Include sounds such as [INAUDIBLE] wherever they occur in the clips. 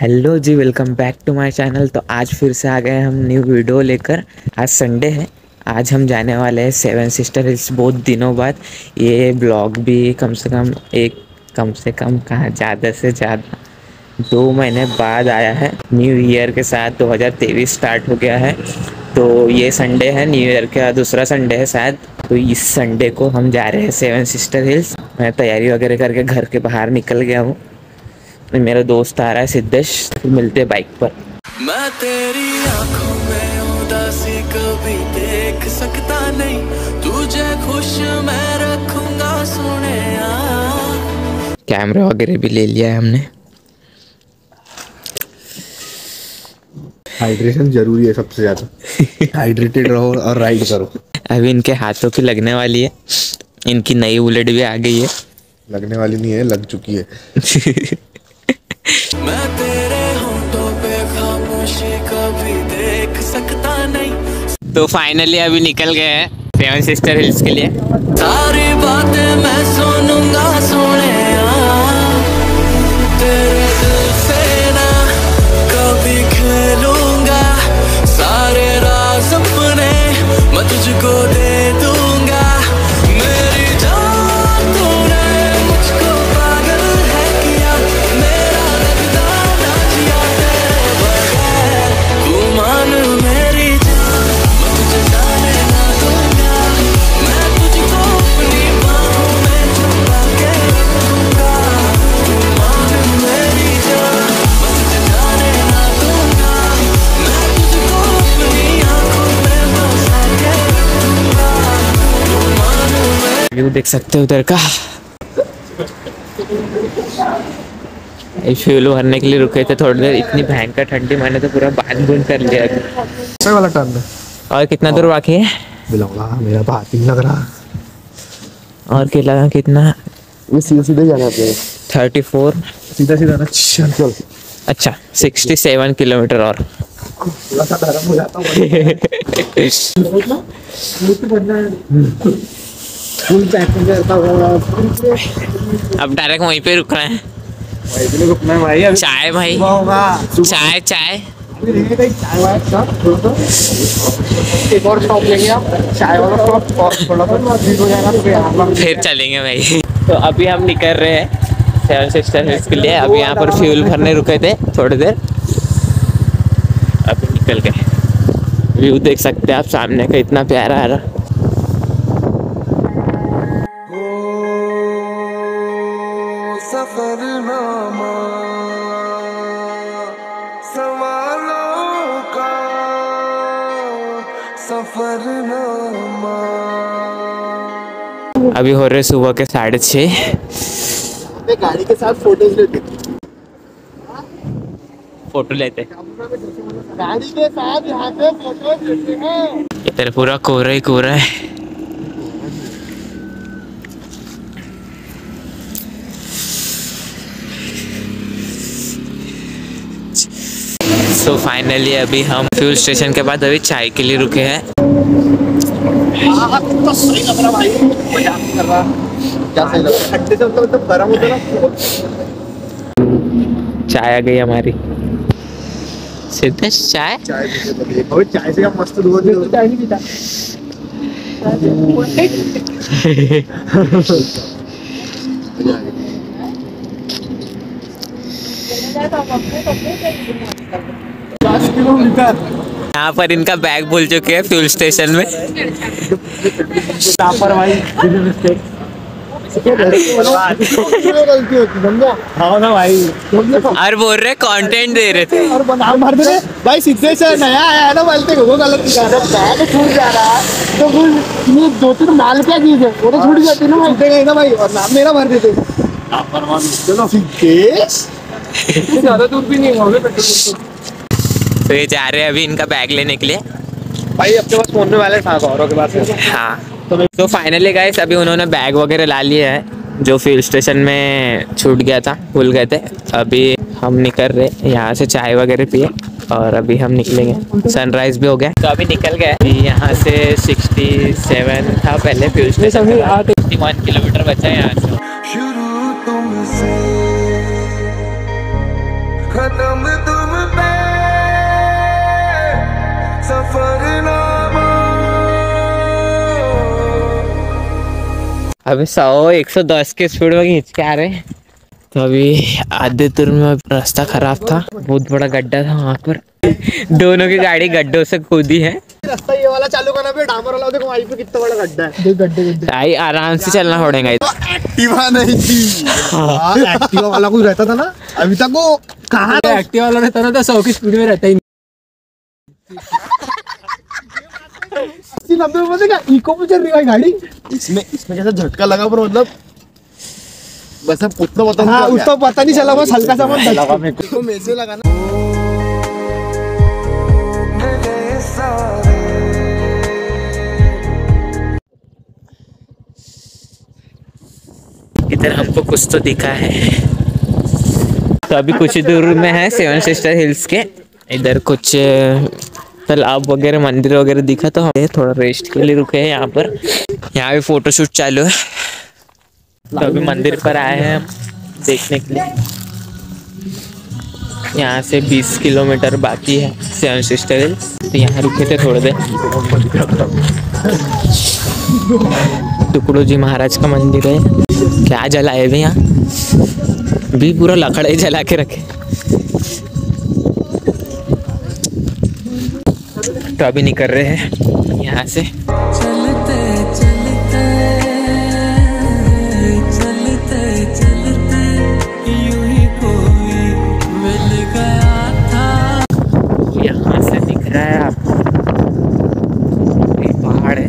Hello ji welcome back to my channel तो आज फिर से आ गए हम न्यू वीडियो लेकर। आज संडे है। आज हम जाने वाले हैं सेवन सिस्टर हिल्स बहुत दिनों बाद ये ब्लॉग भी कम से कम एक, कम से कम कहाँ, ज़्यादा से ज़्यादा दो महीने बाद आया है। न्यू ईयर के साथ 2023 स्टार्ट हो गया है। तो ये संडे है न्यू ईयर का दूसरा संडे है शायद। तो इस संडे को हम जा रहे हैं सेवन सिस्टर हिल्स मैं तैयारी वगैरह करके घर के बाहर निकल गया हूँ। मेरा दोस्त आ रहा है सिद्धेश फिर मिलते हैं बाइक पर। मैं तेरी आँखों में उदासी कभी देख सकता नहीं। तुझे खुश मैं रखूँगा सोने कैमरा वगैरह भी ले लिया है हमने। हाइड्रेशन ज़रूरी है सबसे ज़्यादा। [LAUGHS] हाइड्रेटेड रहो और राइड करो। अभी इनके हाथों की लगने वाली है। इनकी नई बुलेट भी आ गई है। लगने वाली नहीं है लग चुकी है। [LAUGHS] मैं तेरे होंठों पे खामोशी कभी देख सकता नहीं। तो फाइनली अभी निकल गए हैं सेवन सिस्टर हिल्स के लिए। सारी बातें मैं सुनूँगा सोने तेरे दिल से ना कभी खेलूँगा। सारे राज अपने मैं तुझको दे व्यू देख सकते हो उधर का। फ्यूल भरने के लिए रुके थे थोड़ी देर इतनी भयंकर ठंडी मैंने तो पूरा बाँध बूंद कर लिया। सही वाला टर्न है और कितना दूर बाकी है? बिलौला मेरा तो हाथ ही लग रहा। और के लगा कितना? ये सीधे सीधे जाना है थर्टी फोर। सीधा सीधा ना। चल चल। अच्छा सिक्सटी सेवन किलोमीटर और। थोड़ा सा गर्म हो जाता हूँ। [LAUGHS] फुल पैकिंग करता हुआ अब डायरेक्ट वहीं पे रुकना है। भाई के रुकना है भाई चाय भाई। चाय चाय। एक और स्टॉप लेंगे आप चाय वाला थोड़ा हो फिर फिर चलेंगे भाई। तो अभी हम निकल रहे हैं सेवन सिस्टर हिल्स के लिए। अभी यहाँ पर फ्यूल भरने रुके थे थोड़ी देर। अभी निकल गए। व्यू देख सकते हैं आप सामने का इतना प्यारा आ रहा सफरनामा सवालों का सफरनामा। अभी हो रहे सुबह के साढ़े छः। गाड़ी के साथ फ़ोटोज़ लेते फ़ोटो लेते। गाड़ी के साथ यहाँ पे फ़ोटो लेते हैं। इधर पूरा कोहरा ही कोहरा है। सो फाइनली अभी हम फ्यूल स्टेशन के बाद अभी चाय के लिए रुके हैं। तो सही लग रहा भाई कर रहा क्या सही लग रहा से गर्म होता चाय आ गई हमारी। सिद्धेश, चाय? चाय से मस्त चाय नहीं पीता दस किलोमीटर यहाँ पर इनका बैग भूल चुके हैं फ्यूल स्टेशन में। हाँ ना भाई। और बोल रहे कंटेंट दे रहे थे। और मार दे भाई सीधे से नया आया है ना बोलते वो गलत दिखा रहा है। बैग छूट जा रहा है। तो फिर ये दो तीन माल क्या चीज़ है वो तो छूट जाती है ना भाई। गए ना भाई और नाम मेरा भर देते। चलो सिद्धेश [LAUGHS] ज़्यादा दूर भी नहीं होंगे पेट्रोल तो ये जा रहे हैं अभी इनका बैग लेने के लिए। भाई अपने पास फ़ोन में वाले था गौरव के पास हाँ। तो फाइनली गाइस अभी उन्होंने बैग वगैरह ला लिए हैं जो फ्यूल स्टेशन में छूट गया था भूल गए थे। अभी हम निकल रहे यहाँ से चाय वगैरह पिए और अभी हम निकलेंगे। सनराइज भी हो गया। तो अभी निकल गए। यहाँ से 67 था पहले fuel station fifty one kilometre बचा है यहाँ से। शुरू अभी सौ एक सौ दस के स्पीड में खींच के आ रहे हैं। तो अभी आधे तुर में रास्ता खराब था। बहुत बड़ा गड्ढा था वहाँ पर। दोनों की गाड़ी गड्ढों से कूदी है। रास्ता ये वाला चालू करना पे डामर वाला। देखो वहीं पे कितना बड़ा गड्ढा है। गड्ढे गड्ढे। आई आराम से चलना पड़ेगा। एक्टिवा नहीं थी। हाँ। एक्टिवा वाला कुछ रहता था ना? अभी तक वो कहाँ एक्टिव वाला रहता ना तो सौ की स्पीड में रहता ही अस्सी नब्बे में क्या इको में चल रही है गाड़ी। इसमें इसमें कैसा झटका लगा पर मतलब? बस अब उतना पता हाँ उसको पता नहीं चला बस हल्का सा मन लगा मेरे को मेरे से लगा ना इधर हमको कुछ तो दिखा है। तो अभी कुछ ही दूर में है सेवन सिस्टर हिल्स के। इधर कुछ तालाब वगैरह मंदिर वगैरह दिखा तो हम थोड़ा रेस्ट के लिए रुके हैं यहाँ पर। यहाँ भी फ़ोटो शूट चालू है। तो अभी मंदिर पर आए हैं हम देखने के लिए। यहाँ से 20 किलोमीटर बाकी है सेवन सिस्टर हिल्स तो यहाँ रुके थे थोड़ी देर। टुकड़ो जी महाराज का मंदिर है। क्या जलाए भी यहाँ? भी पूरा लकड़ा जला के रखे। तो अभी निकल रहे हैं। यहाँ से। चलते चलते चलते चलते। यूँ ही कोई मिल गया था। यहाँ से दिख रहा है आपको पहाड़ है।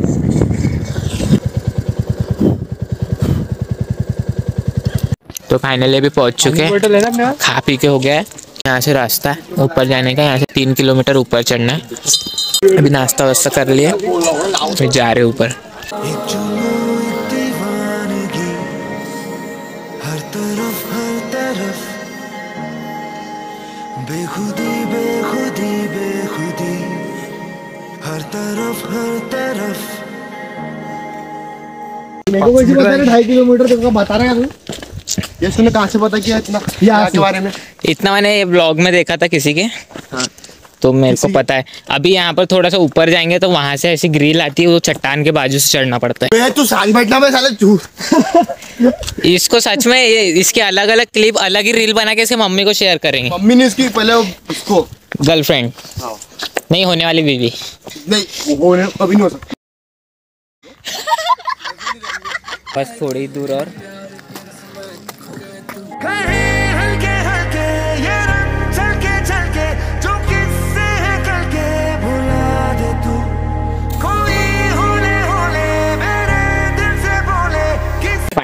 तो फाइनली अभी पहुँच चुके हैं? खा पी के हो गया है। यहाँ से रास्ता है। ऊपर जाने का यहाँ से तीन किलोमीटर ऊपर चढ़ना है। अभी नाश्ता वास्ता कर लिया। फिर जा रहे ऊपर। बेखुदी बेखुदी बेखुदी हर तरफ़ हर तरफ़ मेरे को कैसे पता है ढाई किलोमीटर तेरे को बता रहा है ये तूने कहाँ से पता किया इतना? के बारे में? इतना मैंने ये ब्लॉग में देखा था किसी के। तो मेरे को पता है। अभी यहाँ पर थोड़ा सा ऊपर जाएँगे तो वहाँ से ऐसी ग्रिल आती है वो चट्टान के बाजू से चढ़ना पड़ता बे, तू साल बैठना मैं साले तू है इसको सच में इसके अलग अलग क्लिप अलग ही रील बना के इसे मम्मी को शेयर करेंगे। मम्मी ने इसकी पहले उसको गर्लफ्रेंड नहीं होने वाली बीवी। नहीं होने अभी नहीं हो सकता। बस थोड़ी दूर और।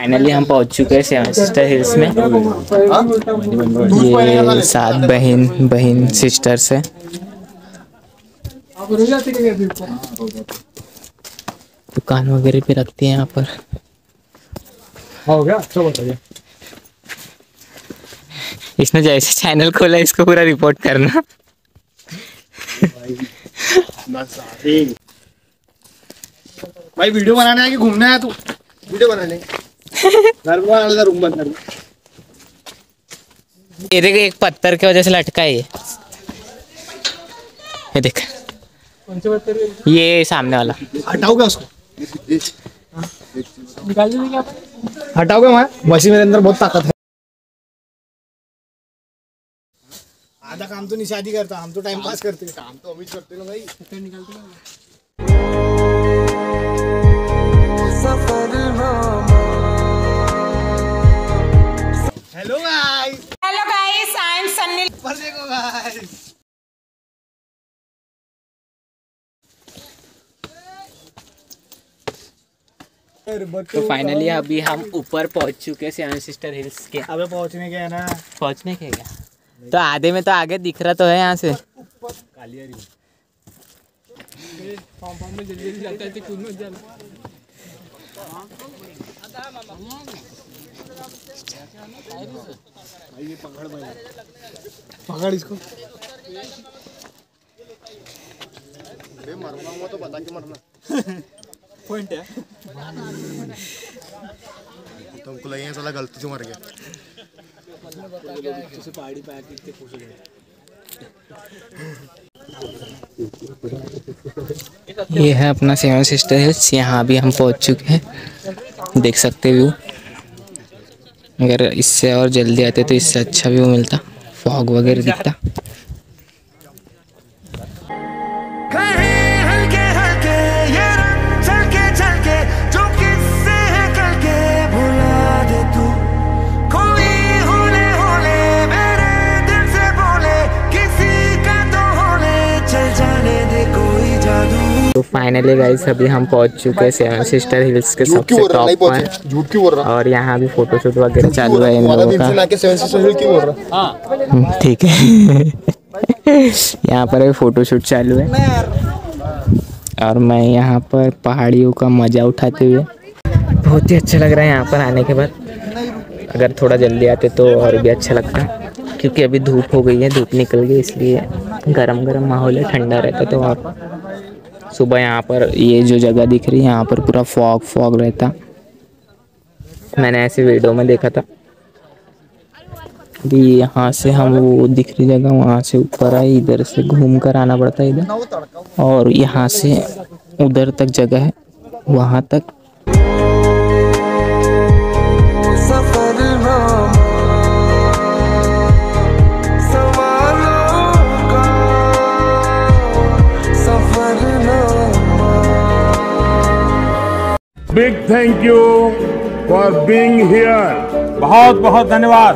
फाइनली हम पहुँच चुके हैं सेवन सिस्टर हिल्स में। ये सात बहन बहन सिस्टर्स है? दुकान वगैरह पे रखती है यहाँ पर। हो गया? अच्छा बताइए इसने जैसे चैनल खोला इसको पूरा रिपोर्ट करना। भाई वीडियो बनाने आया कि घूमने आया तू? वीडियो बनाने रूम बंद कर मेरे को एक पत्थर की वजह से लटका है ये। ये देख। कौन से बत्तर ये सामने वाला। हटाओ क्या उसको? निकाल दीजिए क्या हटाओगे मैं बसी मेरे अंदर बहुत ताकत है। आधा काम तो निशादी करता हम तो टाइम पास करते काम तो अमित करते ना भाई हेलो गाइस तो फाइनली अभी हम ऊपर पहुँच चुके हैं सेवन सिस्टर हिल्स के। अबे पहुँचने के है ना। पहुँचने के क्या? तो आधे में तो आगे दिख रहा तो है यहाँ से। जल्दी जल्दी जाता है। कूद मत जाना पकड़ इसको। मरना हुआ तो बता के मरना पॉइंट है तुमको लगे साला गलती से मर गया। ये है अपना सेवन सिस्टर हिल्स यहाँ भी हम पहुँच चुके हैं। देख सकते व्यू अगर इससे और जल्दी आते तो इससे अच्छा व्यू मिलता। फॉग वगैरह दिखता। तो फाइनली गाइस अभी हम पहुँच चुके हैं सेवन सिस्टर हिल्स के सबसे टॉप पर पहुँचे। झूठ क्यों बोल रहा? और यहाँ भी फोटोशूट वगैरह चालू है इन लोगों का। रहा? हम्म, ठीक है। [LAUGHS] यहाँ पर भी फोटोशूट चालू है। और मैं यहाँ पर पहाड़ियों का मज़ा उठाते हुए बहुत ही अच्छा लग रहा है यहाँ पर आने के बाद। अगर थोड़ा जल्दी आते तो और भी अच्छा लगता। क्योंकि अभी धूप हो गई है धूप निकल गई इसलिए गरम गरम माहौल है ठंडा रहता तो और सुबह यहाँ पर ये जो जगह दिख रही है, यहाँ पर पूरा फॉग फॉग रहता। मैंने ऐसे वीडियो में देखा था अभी यहाँ से हम वो दिख रही जगह वहाँ से ऊपर आए, इधर से घूम कर आना पड़ता है इधर। और यहाँ से उधर तक जगह है, वहाँ तक big thank you for being here बहुत बहुत धन्यवाद।